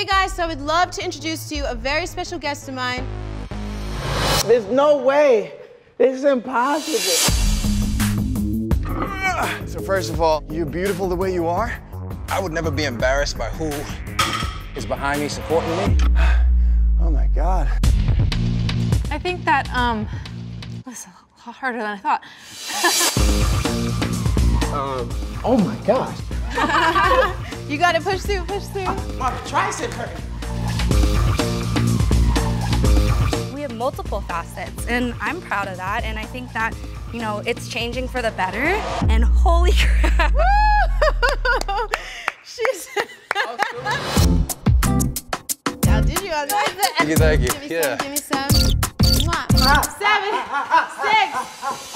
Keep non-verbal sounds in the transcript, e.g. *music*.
Hey guys, so I would love to introduce to you a very special guest of mine. There's no way. It's impossible. So first of all, you're beautiful the way you are. I would never be embarrassed by who is behind me, supporting me. *sighs* Oh my God. I think that um, was a lot harder than I thought. *laughs* Um, oh my gosh. *laughs* You gotta push through, push through. Uh, my tricep hurt. We have multiple facets, and I'm proud of that. And I think that, you know, it's changing for the better. And holy *laughs* crap. *laughs* She's. How did you on that? Thank you, thank you. Give me Yeah. some, give me some. Mwah. Seven, *laughs* six, five,